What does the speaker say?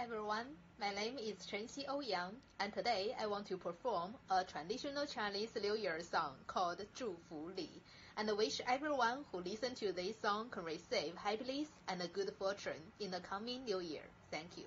everyone. My name is Chen Xi Ouyang, and today I want to perform a traditional Chinese New Year song called "Zhu Fu Li," and wish everyone who listen to this song can receive happiness and good fortune in the coming New Year. Thank you.